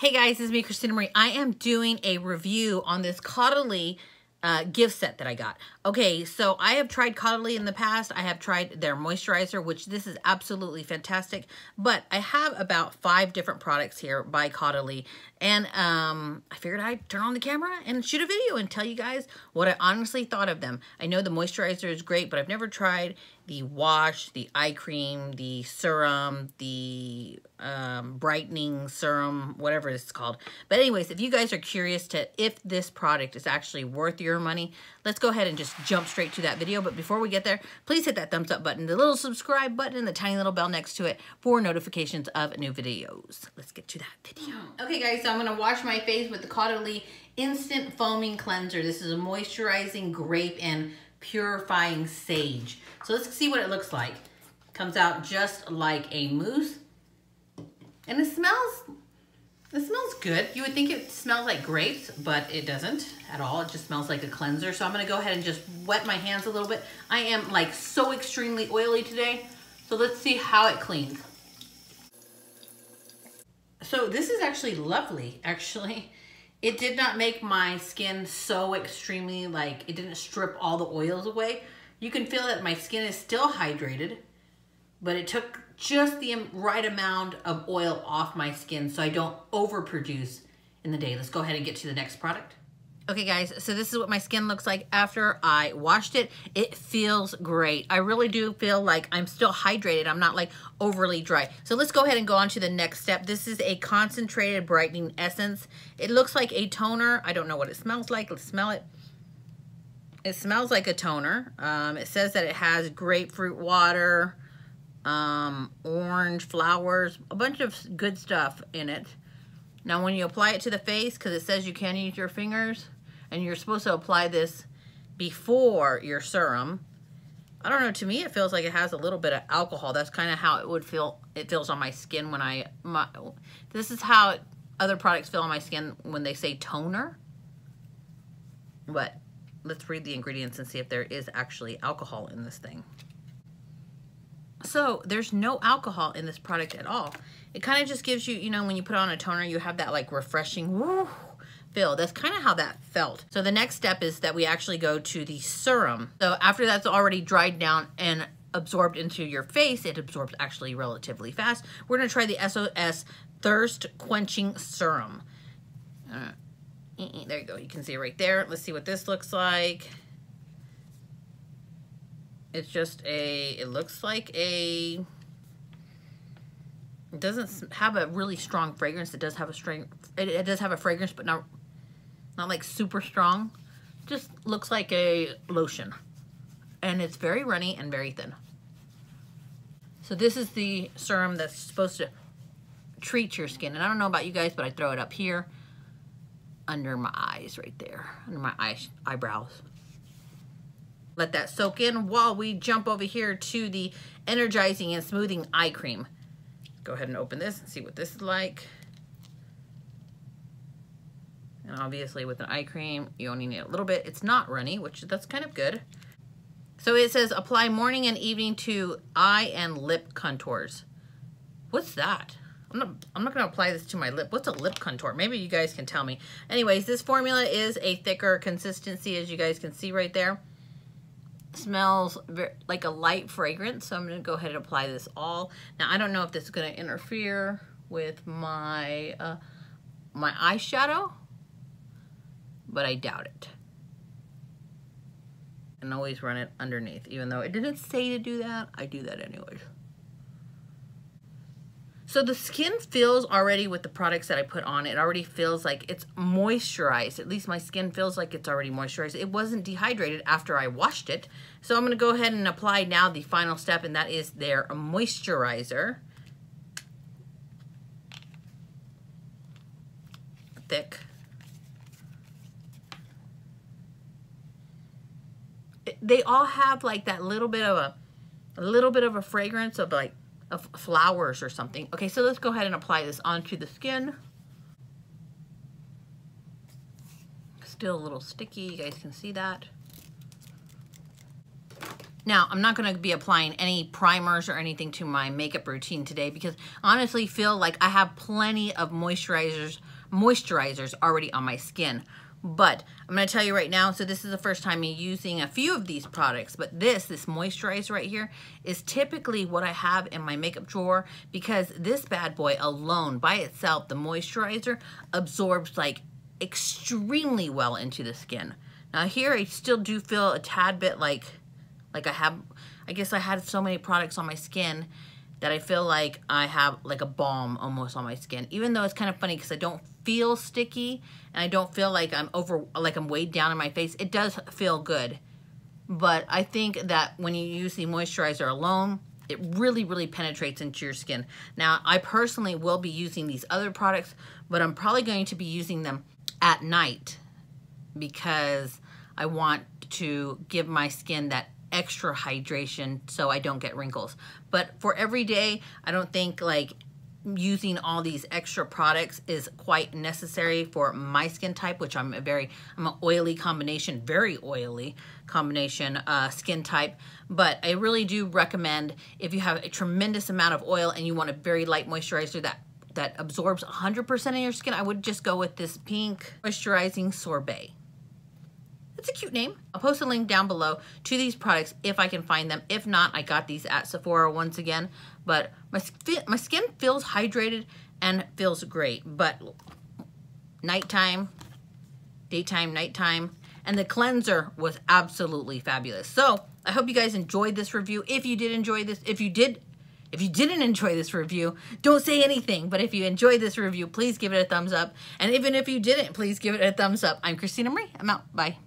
Hey guys, this is me, Christina Marie. I am doing a review on this Caudalie uh, gift set that I got. Okay, so I have tried Caudalie in the past. I have tried their moisturizer, which this is absolutely fantastic. But I have about five different products here by Caudalie. And um, I figured I'd turn on the camera and shoot a video and tell you guys what I honestly thought of them. I know the moisturizer is great, but I've never tried the wash, the eye cream, the serum, the um, brightening serum, whatever it's called. But anyways, if you guys are curious to if this product is actually worth your money, let's go ahead and just jump straight to that video. But before we get there, please hit that thumbs up button, the little subscribe button, and the tiny little bell next to it for notifications of new videos. Let's get to that video. Okay guys, so I'm gonna wash my face with the Caudalie Instant Foaming Cleanser. This is a moisturizing grape and purifying sage. So let's see what it looks like. Comes out just like a mousse. And it smells it smells good. You would think it smells like grapes, but it doesn't at all. It just smells like a cleanser. So I'm gonna go ahead and just wet my hands a little bit. I am like so extremely oily today. So let's see how it cleans. So this is actually lovely, actually. It did not make my skin so extremely like, it didn't strip all the oils away. You can feel that my skin is still hydrated, but it took just the right amount of oil off my skin so I don't overproduce in the day. Let's go ahead and get to the next product. Okay guys, so this is what my skin looks like after I washed it. It feels great. I really do feel like I'm still hydrated. I'm not like overly dry. So let's go ahead and go on to the next step. This is a concentrated brightening essence. It looks like a toner. I don't know what it smells like. Let's smell it. It smells like a toner. Um, it says that it has grapefruit water, um, orange flowers, a bunch of good stuff in it. Now when you apply it to the face, because it says you can use your fingers, and you're supposed to apply this before your serum, I don't know, to me it feels like it has a little bit of alcohol. That's kind of how it would feel, it feels on my skin when I, my, this is how other products feel on my skin when they say toner. But let's read the ingredients and see if there is actually alcohol in this thing. So there's no alcohol in this product at all. It kind of just gives you, you know, when you put on a toner, you have that like refreshing woo, feel. That's kind of how that felt. So the next step is that we actually go to the serum. So after that's already dried down and absorbed into your face, it absorbs actually relatively fast. We're gonna try the SOS Thirst Quenching Serum. Uh, there you go, you can see it right there. Let's see what this looks like. It's just a, it looks like a, it doesn't have a really strong fragrance. It does have a string, it, it does have a fragrance, but not, not like super strong. Just looks like a lotion. And it's very runny and very thin. So this is the serum that's supposed to treat your skin. And I don't know about you guys, but I throw it up here under my eyes right there, under my eye, eyebrows. Let that soak in while we jump over here to the Energizing and Smoothing Eye Cream. Go ahead and open this and see what this is like. And obviously with an eye cream, you only need a little bit. It's not runny, which that's kind of good. So it says apply morning and evening to eye and lip contours. What's that? I'm not, I'm not going to apply this to my lip. What's a lip contour? Maybe you guys can tell me. Anyways, this formula is a thicker consistency, as you guys can see right there smells very, like a light fragrance. So I'm going to go ahead and apply this all. Now, I don't know if this is going to interfere with my, uh, my eyeshadow, but I doubt it. And always run it underneath. Even though it didn't say to do that, I do that anyways. So the skin feels already with the products that I put on, it already feels like it's moisturized. At least my skin feels like it's already moisturized. It wasn't dehydrated after I washed it. So I'm gonna go ahead and apply now the final step and that is their moisturizer. Thick. They all have like that little bit of a, a little bit of a fragrance of like of flowers or something. Okay, so let's go ahead and apply this onto the skin. Still a little sticky, you guys can see that. Now, I'm not going to be applying any primers or anything to my makeup routine today because honestly feel like I have plenty of moisturizers moisturizers already on my skin. But I'm going to tell you right now, so this is the first time me using a few of these products, but this, this moisturizer right here, is typically what I have in my makeup drawer because this bad boy alone, by itself, the moisturizer absorbs like extremely well into the skin. Now here I still do feel a tad bit like, like I have, I guess I had so many products on my skin that I feel like I have like a balm almost on my skin. Even though it's kind of funny because I don't feel sticky and I don't feel like I'm over, like I'm weighed down in my face. It does feel good. But I think that when you use the moisturizer alone, it really, really penetrates into your skin. Now, I personally will be using these other products, but I'm probably going to be using them at night because I want to give my skin that extra hydration so I don't get wrinkles. But for every day, I don't think like using all these extra products is quite necessary for my skin type, which I'm a very, I'm an oily combination, very oily combination uh, skin type. But I really do recommend if you have a tremendous amount of oil and you want a very light moisturizer that that absorbs 100% of your skin, I would just go with this pink moisturizing sorbet. It's a cute name. I'll post a link down below to these products if I can find them. If not, I got these at Sephora once again. But my, my skin feels hydrated and feels great. But nighttime, daytime, nighttime, and the cleanser was absolutely fabulous. So I hope you guys enjoyed this review. If you did enjoy this, if you did if you didn't enjoy this review, don't say anything. But if you enjoyed this review, please give it a thumbs up. And even if you didn't, please give it a thumbs up. I'm Christina Marie. I'm out. Bye.